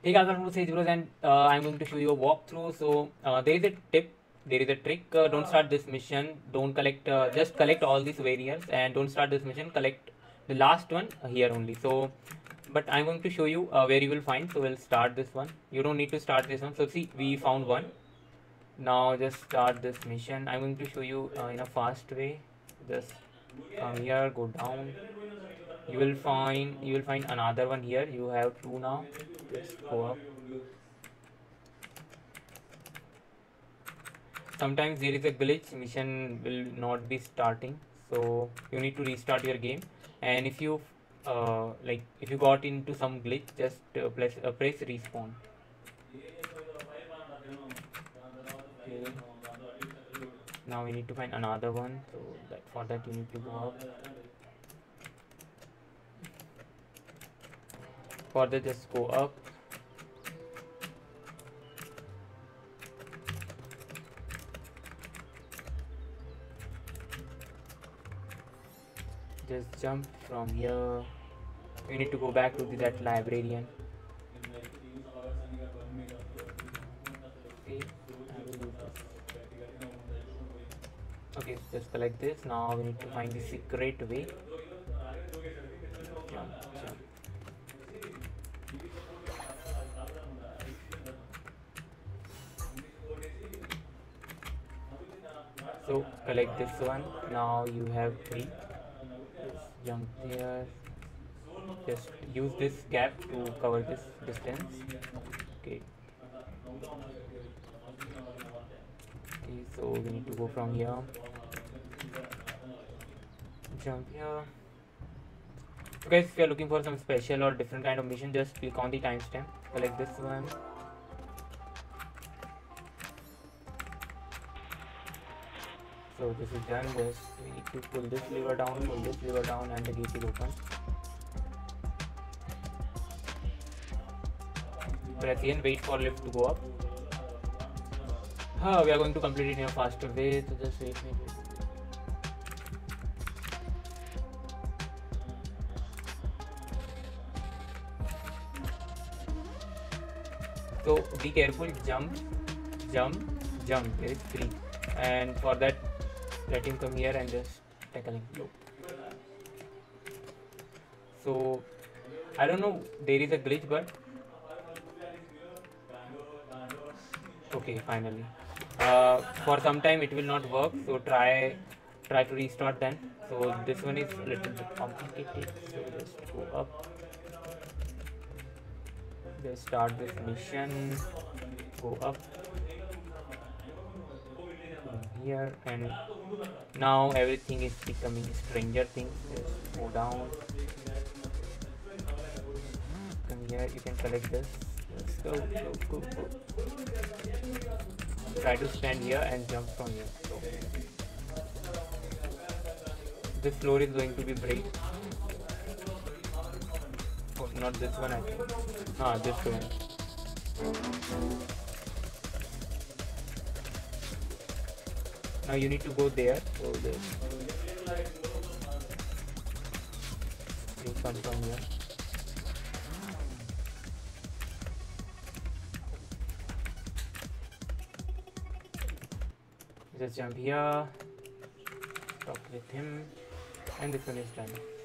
Hey guys, welcome to Sage Bros and uh, I'm going to show you a walkthrough. So uh, there is a tip, there is a trick. Uh, don't start this mission. Don't collect, uh, just collect all these variants and don't start this mission. Collect the last one here only. So, but I'm going to show you uh, where you will find. So we'll start this one. You don't need to start this one. So see, we found one. Now just start this mission. I'm going to show you uh, in a fast way. Just come here, go down you will find you will find another one here. You have two now. Go up. Sometimes there is a glitch. Mission will not be starting. So you need to restart your game. And if you uh, like if you got into some glitch just uh, press uh, press respawn. Now we need to find another one. So that for that you need to go up further just go up. Just jump from here. We need to go back to the, that librarian. Okay. Just select this. Now we need to find the secret way this one. Now you have three. Jump here. Just use this gap to cover this distance. Okay. Okay so we need to go from here. Jump here. So guys if you are looking for some special or different kind of mission just click on the timestamp. Collect this one so this is just we need to pull this lever down pull this lever down and the gate is open. Press and wait for lift to go up. Huh, we are going to complete it in a faster way so just wait wait. so be careful. Jump jump jump. There is three. And for that let him come here and just tackle him so I don't know there is a glitch but okay finally. Uh, for some time it will not work so try try to restart then. So this one is a little bit complicated so just go up. Just start this mission. Go up here and now everything is becoming stranger things. Go down. Come here you can collect this. Let's go go go go. Try to stand here and jump from here. So this floor is going to be break oh not this one I think. Ah this one now you need to go there. So this you come from here. Just jump here. Talk with him. And this one is done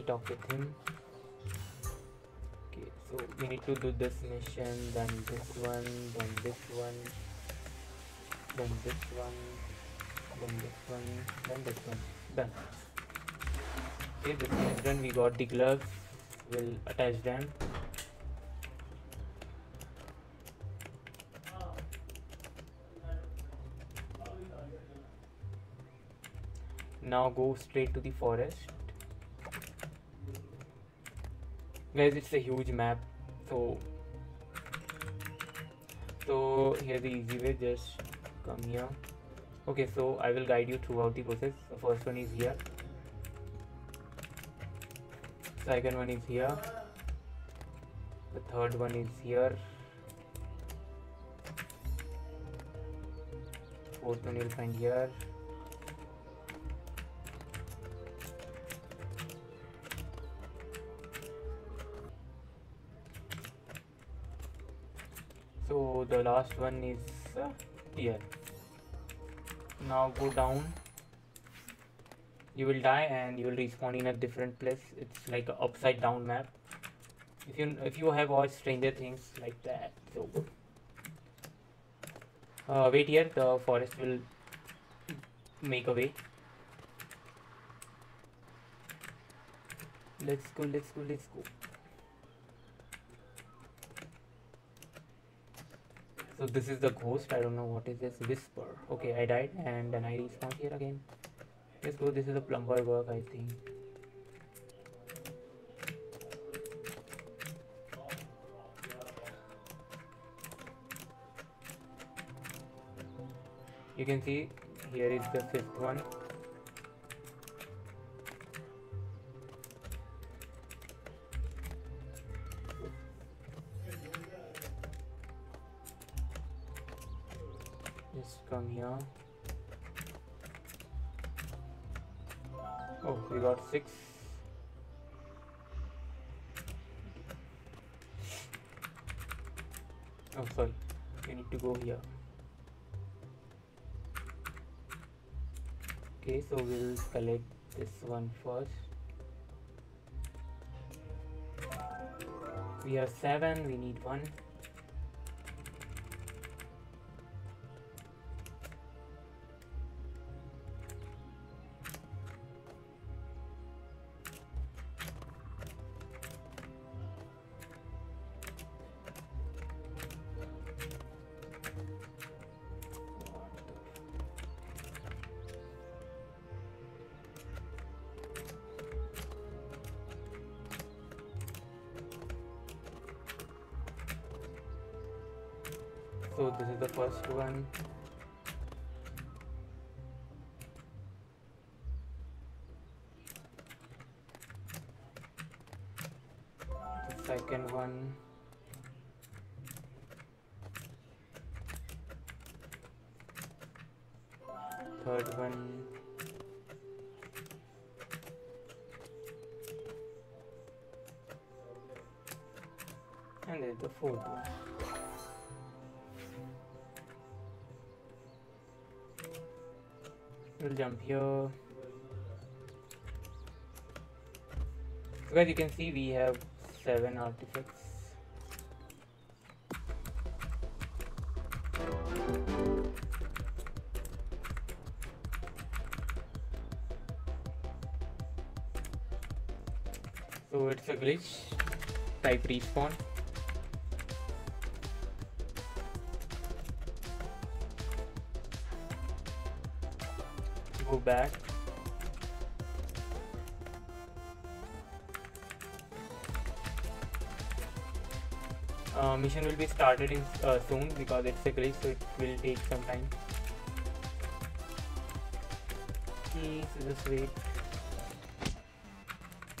we talk with him. Okay so we need to do this mission then this one then this one then this one then this one then this one. Done. Okay this one is done. We got the gloves. We'll attach them. Now go straight to the forest guys it's a huge map so so here's the easy way just come here okay so i will guide you throughout the process the first one is here second one is here the third one is here fourth one you'll find here so the last one is uh, here. Now go down. You will die and you will respawn in a different place. It's like an upside down map. If you if you have watched stranger things like that so. Uh, wait here. The forest will make a way. Let's go let's go let's go so this is the ghost. I don't know what is this. Whisper. Okay i died and then i respawn here again. Let's go this is a plumber work i think. You can see here is the fifth one six. Oh sorry. You need to go here. Okay so we'll collect this one first. We have seven we need one this is the first one the second one. Third one. And there's the fourth one we'll jump here guys you can see we have seven artifacts. So it's a glitch. Type respawn move back. Uh, mission will be started in, uh, soon because it's a glitch so it will take some time. Please just wait.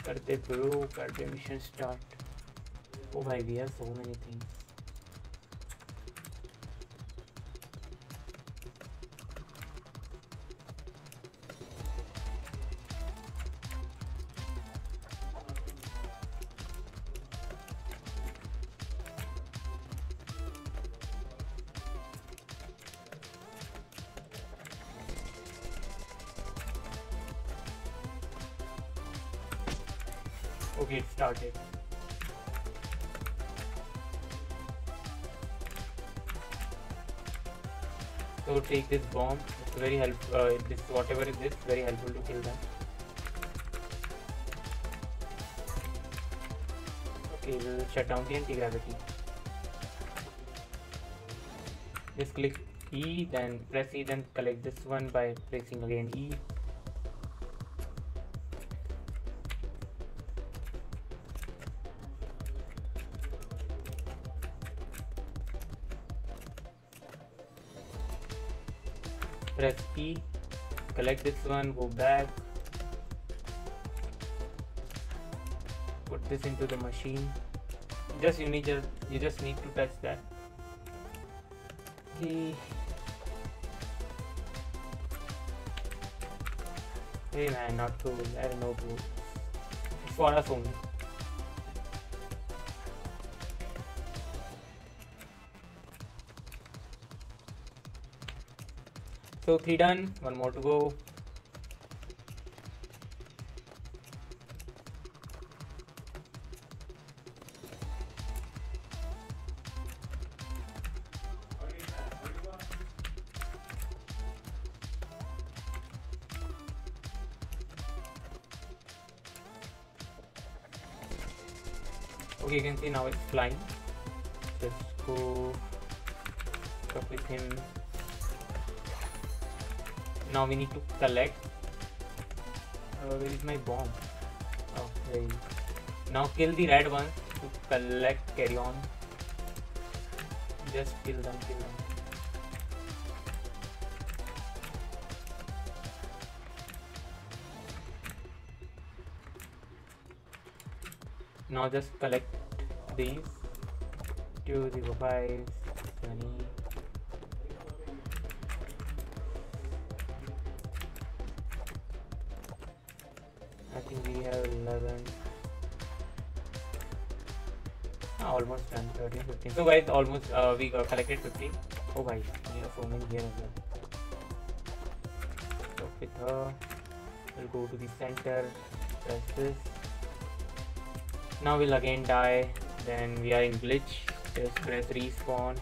Karte bro, karte mission start. Oh my, we have so many things. Okay, it started. So take this bomb. It's very helpful. Uh, this whatever is this very helpful to kill them. Okay, we'll shut down the anti-gravity. Just click E, then press E, then collect this one by pressing again E. key collect this one go back put this into the machine. Just you need to you just need to touch that. Okay. Hey man not cool. I don't know bro for us only. So three done, one more to go. Okay, you can see now it's flying. Just go up with him. Now we need to collect. Uh, where is my bomb? Is. Now kill the red ones to collect carry on. Just kill them, kill them. now just collect these to the five, 20 15 so guys almost uh, we got collected 15 oh guys. We have so many here as well. So with her we'll go to the center press this. Now we'll again die. Then we are in glitch. Just press respawn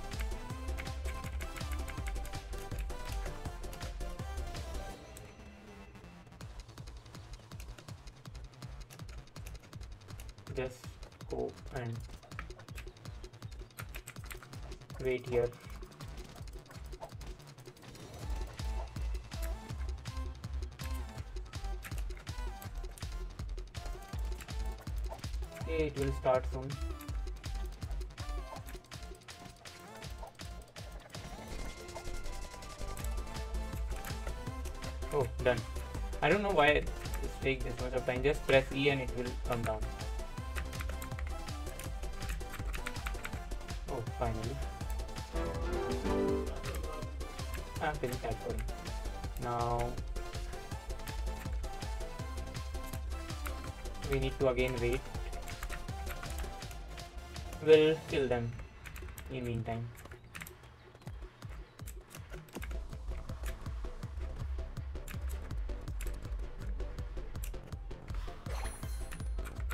wait here. Okay it will start soon. Oh done. I don't know why it's take this much of time. Just press E and it will come down. Oh finally I'm that now we need to again wait We'll kill them in meantime.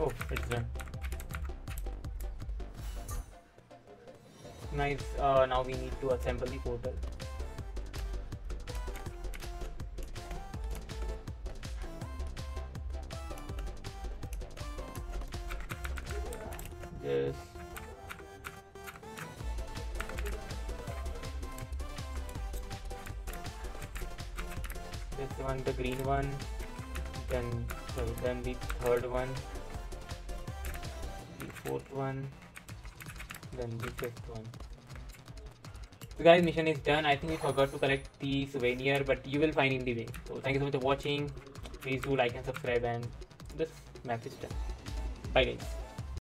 Oh, it's done. Nice. Uh, now we need to assemble the portal. Just this one the green one then sorry, then the third one the fourth one then the fifth one. So guys mission is done. I think we forgot to collect the souvenir but you will find in the way. So thank you so much for watching. Please do like and subscribe and this is done. Bye guys